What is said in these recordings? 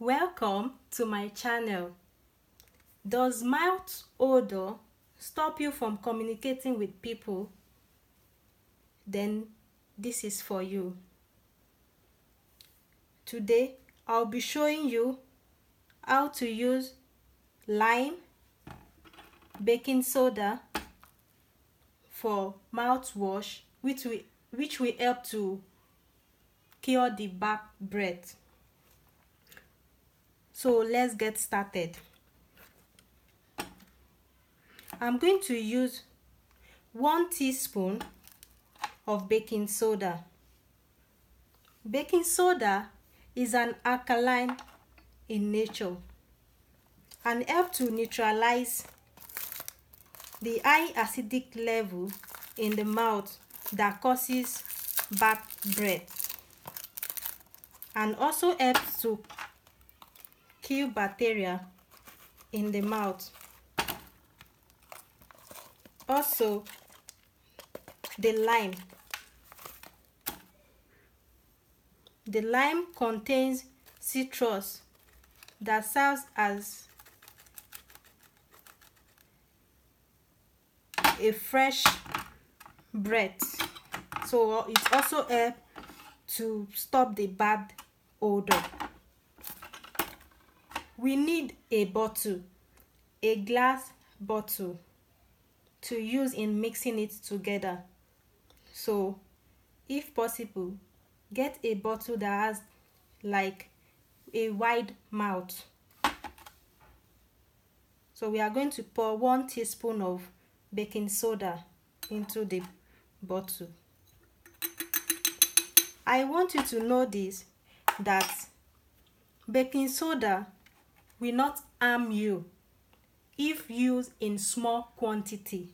Welcome to my channel. Does mouth odor stop you from communicating with people? Then this is for you. Today I'll be showing you how to use lime, baking soda for mouthwash which will, which will help to cure the bad breath. So let's get started. I'm going to use one teaspoon of baking soda. Baking soda is an alkaline in nature and help to neutralize the high acidic level in the mouth that causes bad breath and also helps to kill bacteria in the mouth. Also, the lime. The lime contains citrus that serves as a fresh breath. So it also helps to stop the bad odor. We need a bottle, a glass bottle to use in mixing it together. So if possible, get a bottle that has like a wide mouth. So we are going to pour one teaspoon of baking soda into the bottle. I want you to know this that baking soda will not harm you if used in small quantity.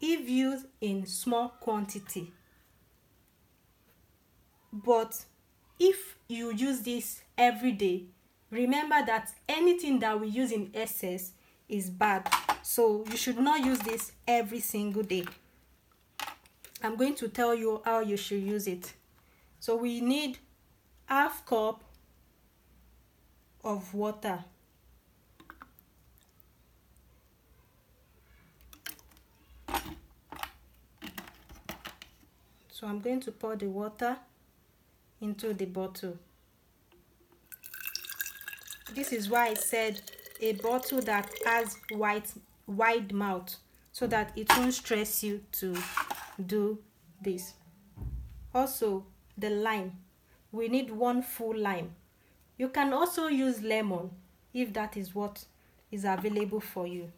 If used in small quantity. But if you use this every day, remember that anything that we use in excess is bad. So you should not use this every single day. I'm going to tell you how you should use it. So we need half cup of water. So I'm going to pour the water into the bottle. This is why I said a bottle that has white wide mouth so that it won't stress you to do this. Also, the lime. We need one full lime. You can also use lemon if that is what is available for you.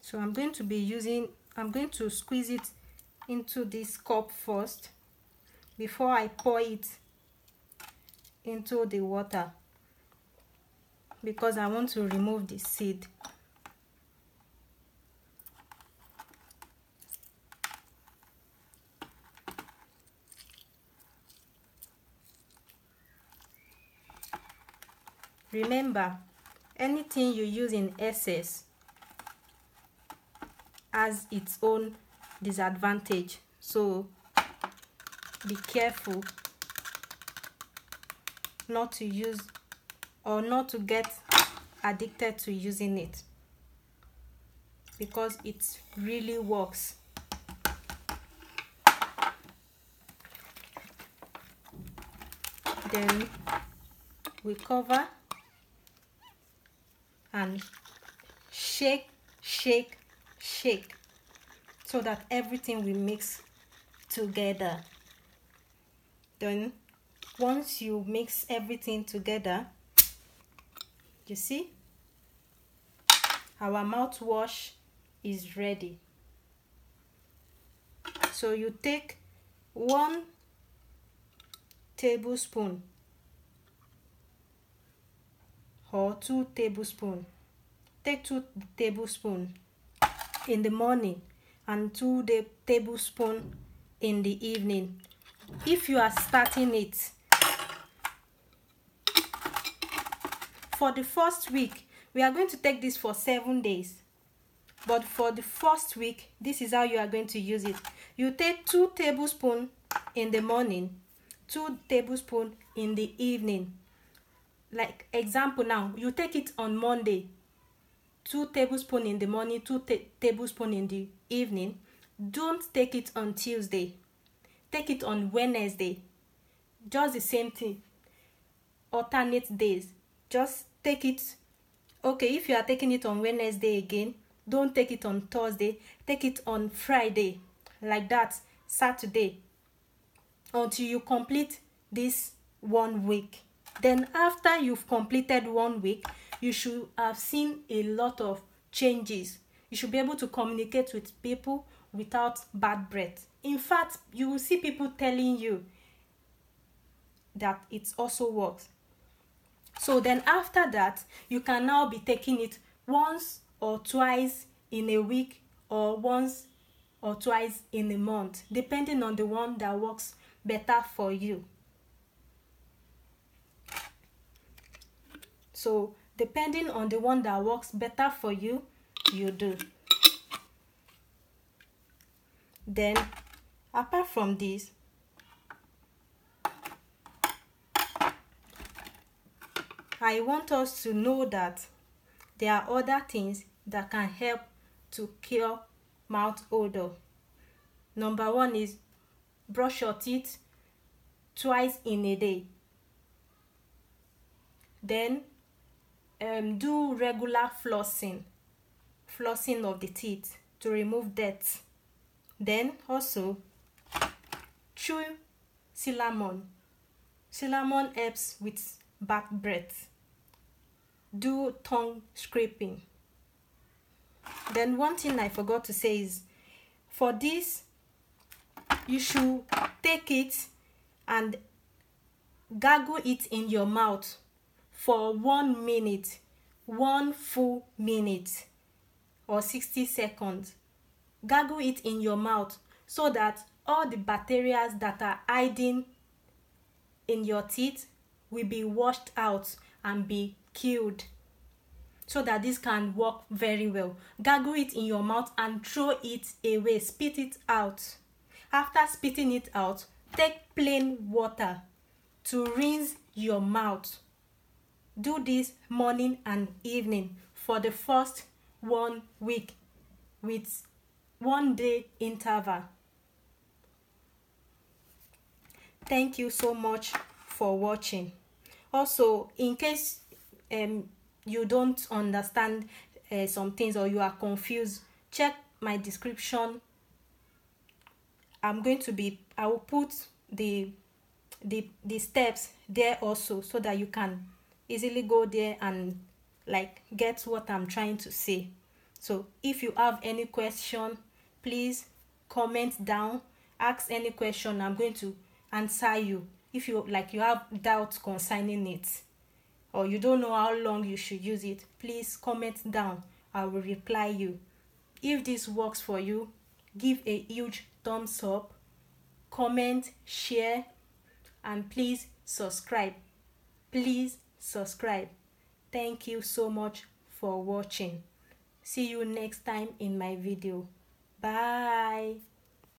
So I'm going to be using, I'm going to squeeze it into this cup first before I pour it into the water because I want to remove the seed. Remember, anything you use in excess has its own disadvantage so be careful not to use or not to get addicted to using it. Because it really works. Then we cover and shake shake shake so that everything will mix together then once you mix everything together you see our mouthwash is ready. So you take one tablespoon or two tablespoon take two tablespoon in the morning and two tablespoon in the evening if you are starting it for the first week we are going to take this for seven days. But for the first week this is how you are going to use it. You take two tablespoons in the morning two tablespoons in the evening. Like example now you take it on monday two tablespoons in the morning two ta tablespoons in the evening. Don't take it on tuesday take it on wednesday. Just the same thing. Alternate days. Just take it. Okay if you are taking it on wednesday again don't take it on thursday. Take it on friday. Like that. Saturday. Until you complete this one week. Then after you've completed one week you should have seen a lot of changes. You should be able to communicate with people without bad breath in fact you will see people telling you that it also works. So then after that you can now be taking it once or twice in a week or once or twice in a month depending on the one that works better for you. So depending on the one that works better for you you do. Then apart from this I want us to know that there are other things that can help to cure mouth odor. Number one is brush your teeth twice in a day. Then um, do regular flossing, flossing of the teeth to remove dirt. Then also chew cinnamon. Cinnamon helps with bad breath. Do tongue scraping. Then one thing I forgot to say is for this you should take it and gargle it in your mouth for one minute one full minute or 60 seconds gargle it in your mouth so that all the bacteria that are hiding in your teeth will be washed out and be killed so that this can work very well. Gargle it in your mouth and throw it away. Spit it out. After spitting it out take plain water to rinse your mouth. Do this morning and evening for the first one week with one day interval thank you so much for watching. Also in case um you don't understand uh, some things or you are confused check my description. I'm going to be i will put the the the steps there also so that you can easily go there and like get what i'm trying to say. So if you have any question please comment down. Ask any question. I'm going to answer you if you like you have doubts concerning it or you don't know how long you should use it please comment down. I will reply you. If this works for you give a huge thumbs up comment share and please subscribe. Please subscribe. Thank you so much for watching. See you next time in my video. Bye